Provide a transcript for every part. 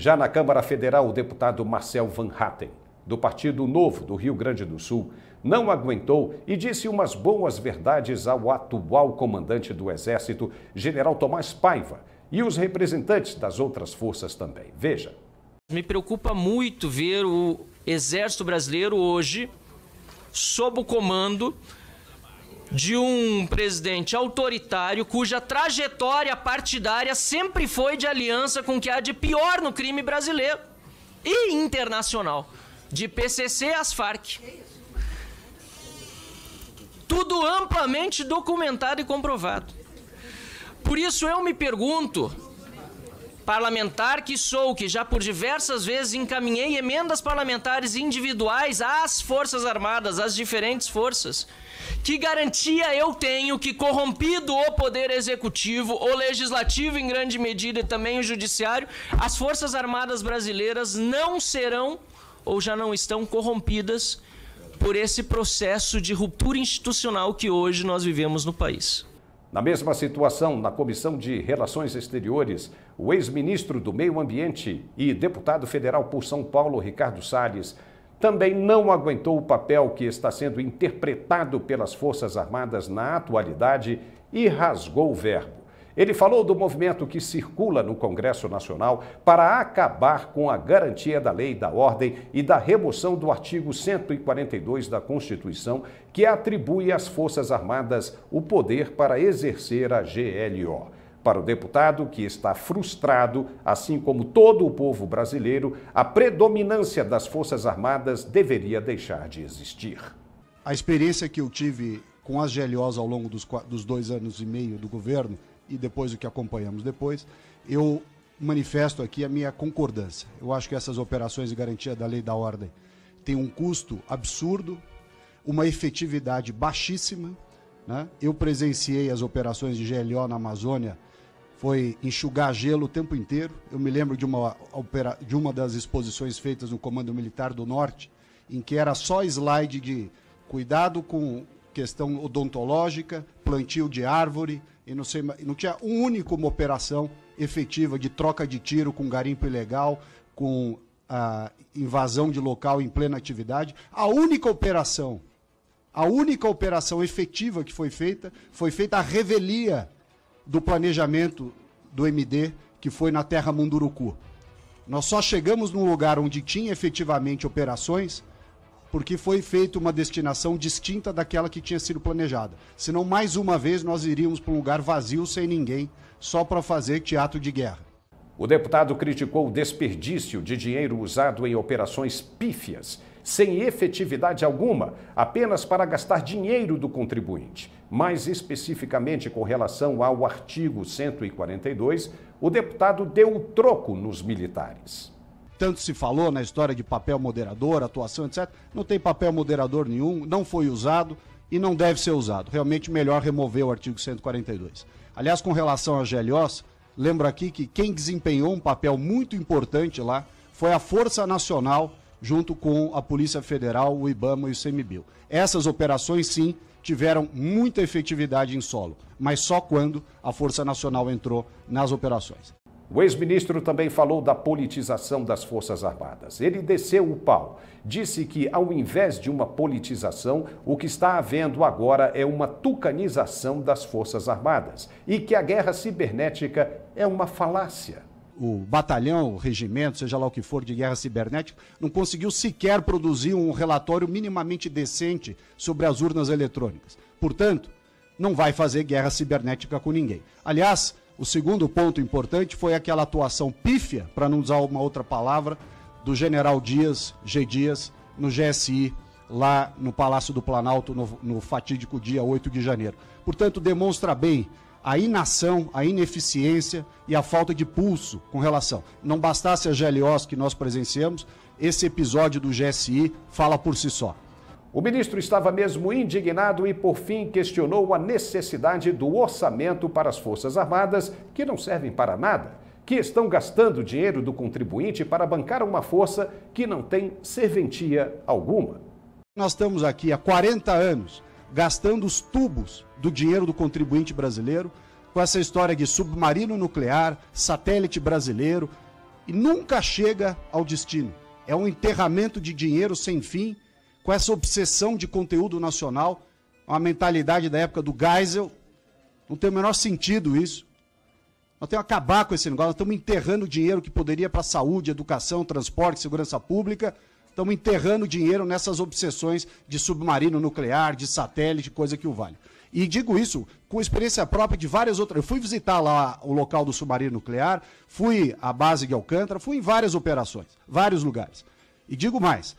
Já na Câmara Federal, o deputado Marcel Van Hatten, do Partido Novo do Rio Grande do Sul, não aguentou e disse umas boas verdades ao atual comandante do Exército, general Tomás Paiva, e os representantes das outras forças também. Veja. Me preocupa muito ver o Exército Brasileiro hoje sob o comando de um presidente autoritário cuja trajetória partidária sempre foi de aliança com o que há de pior no crime brasileiro e internacional, de PCC às Farc. Tudo amplamente documentado e comprovado. Por isso eu me pergunto, parlamentar que sou, que já por diversas vezes encaminhei emendas parlamentares individuais às Forças Armadas, às diferentes forças, que garantia eu tenho que, corrompido o Poder Executivo, o Legislativo em grande medida e também o Judiciário, as Forças Armadas brasileiras não serão ou já não estão corrompidas por esse processo de ruptura institucional que hoje nós vivemos no país. Na mesma situação, na Comissão de Relações Exteriores, o ex-ministro do Meio Ambiente e deputado federal por São Paulo, Ricardo Salles, também não aguentou o papel que está sendo interpretado pelas Forças Armadas na atualidade e rasgou o verbo. Ele falou do movimento que circula no Congresso Nacional para acabar com a garantia da lei da ordem e da remoção do artigo 142 da Constituição, que atribui às Forças Armadas o poder para exercer a GLO. Para o deputado, que está frustrado, assim como todo o povo brasileiro, a predominância das Forças Armadas deveria deixar de existir. A experiência que eu tive com as GLOs ao longo dos, dos dois anos e meio do governo e depois o que acompanhamos depois, eu manifesto aqui a minha concordância. Eu acho que essas operações de garantia da lei da ordem têm um custo absurdo, uma efetividade baixíssima. Né? Eu presenciei as operações de GLO na Amazônia foi enxugar gelo o tempo inteiro. Eu me lembro de uma, de uma das exposições feitas no Comando Militar do Norte, em que era só slide de cuidado com questão odontológica, plantio de árvore, e não, sei, não tinha um único uma operação efetiva de troca de tiro com garimpo ilegal, com a invasão de local em plena atividade. A única operação, a única operação efetiva que foi feita, foi feita a revelia do planejamento do MD, que foi na Terra Munduruku. Nós só chegamos num lugar onde tinha efetivamente operações porque foi feita uma destinação distinta daquela que tinha sido planejada. Senão, mais uma vez, nós iríamos para um lugar vazio, sem ninguém, só para fazer teatro de guerra. O deputado criticou o desperdício de dinheiro usado em operações pífias sem efetividade alguma, apenas para gastar dinheiro do contribuinte. Mais especificamente com relação ao artigo 142, o deputado deu o troco nos militares. Tanto se falou na história de papel moderador, atuação, etc. Não tem papel moderador nenhum, não foi usado e não deve ser usado. Realmente melhor remover o artigo 142. Aliás, com relação a GLOs, lembro aqui que quem desempenhou um papel muito importante lá foi a Força Nacional junto com a Polícia Federal, o IBAMA e o CMBio. Essas operações, sim, tiveram muita efetividade em solo, mas só quando a Força Nacional entrou nas operações. O ex-ministro também falou da politização das Forças Armadas. Ele desceu o pau. Disse que, ao invés de uma politização, o que está havendo agora é uma tucanização das Forças Armadas e que a guerra cibernética é uma falácia o batalhão, o regimento, seja lá o que for, de guerra cibernética, não conseguiu sequer produzir um relatório minimamente decente sobre as urnas eletrônicas. Portanto, não vai fazer guerra cibernética com ninguém. Aliás, o segundo ponto importante foi aquela atuação pífia, para não usar uma outra palavra, do general Dias, G. Dias, no GSI, lá no Palácio do Planalto, no, no fatídico dia 8 de janeiro. Portanto, demonstra bem a inação, a ineficiência e a falta de pulso com relação. Não bastasse a GLOs que nós presenciamos, esse episódio do GSI fala por si só. O ministro estava mesmo indignado e, por fim, questionou a necessidade do orçamento para as Forças Armadas, que não servem para nada, que estão gastando dinheiro do contribuinte para bancar uma força que não tem serventia alguma. Nós estamos aqui há 40 anos gastando os tubos do dinheiro do contribuinte brasileiro com essa história de submarino nuclear, satélite brasileiro, e nunca chega ao destino. É um enterramento de dinheiro sem fim, com essa obsessão de conteúdo nacional, uma mentalidade da época do Geisel. Não tem o menor sentido isso. Nós temos que acabar com esse negócio. Nós estamos enterrando dinheiro que poderia para saúde, educação, transporte, segurança pública. Estamos enterrando dinheiro nessas obsessões de submarino nuclear, de satélite, coisa que o vale. E digo isso com experiência própria de várias outras. Eu fui visitar lá o local do submarino nuclear, fui à base de Alcântara, fui em várias operações, vários lugares. E digo mais,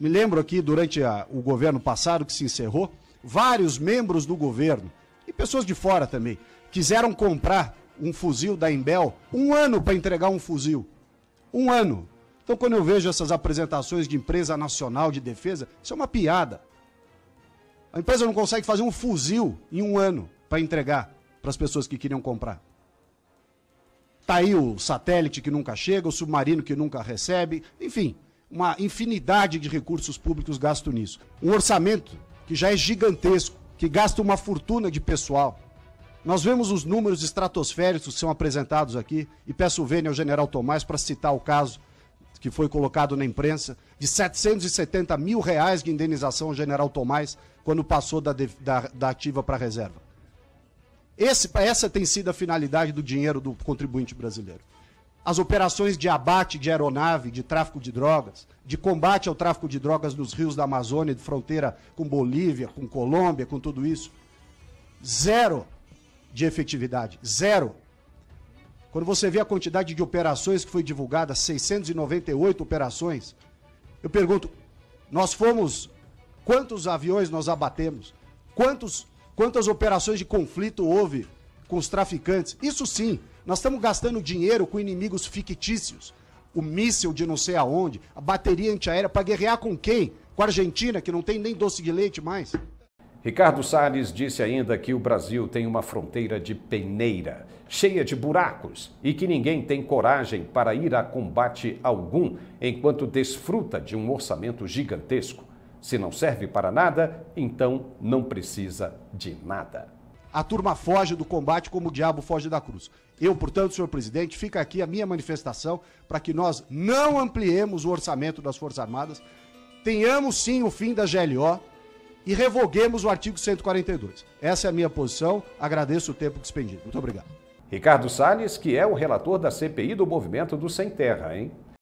me lembro aqui durante a, o governo passado que se encerrou, vários membros do governo e pessoas de fora também quiseram comprar um fuzil da Embel, um ano para entregar um fuzil. Um ano. Então, quando eu vejo essas apresentações de empresa nacional de defesa, isso é uma piada. A empresa não consegue fazer um fuzil em um ano para entregar para as pessoas que queriam comprar. Está aí o satélite que nunca chega, o submarino que nunca recebe, enfim, uma infinidade de recursos públicos gastos nisso. Um orçamento que já é gigantesco, que gasta uma fortuna de pessoal. Nós vemos os números estratosféricos que são apresentados aqui, e peço o vênia ao general Tomás para citar o caso que foi colocado na imprensa, de 770 mil reais de indenização ao general Tomás quando passou da, da, da ativa para a reserva. Esse, essa tem sido a finalidade do dinheiro do contribuinte brasileiro. As operações de abate de aeronave, de tráfico de drogas, de combate ao tráfico de drogas nos rios da Amazônia, de fronteira com Bolívia, com Colômbia, com tudo isso, zero de efetividade. Zero. Quando você vê a quantidade de operações que foi divulgada, 698 operações, eu pergunto, nós fomos. Quantos aviões nós abatemos? Quantos, quantas operações de conflito houve com os traficantes? Isso sim, nós estamos gastando dinheiro com inimigos fictícios. O míssil de não sei aonde, a bateria antiaérea, para guerrear com quem? Com a Argentina, que não tem nem doce de leite mais. Ricardo Salles disse ainda que o Brasil tem uma fronteira de peneira, cheia de buracos, e que ninguém tem coragem para ir a combate algum enquanto desfruta de um orçamento gigantesco. Se não serve para nada, então não precisa de nada. A turma foge do combate como o diabo foge da cruz. Eu, portanto, senhor presidente, fica aqui a minha manifestação para que nós não ampliemos o orçamento das Forças Armadas, tenhamos sim o fim da GLO, e revoguemos o artigo 142. Essa é a minha posição. Agradeço o tempo despendido. Muito obrigado. Ricardo Salles, que é o relator da CPI do movimento do Sem Terra, hein?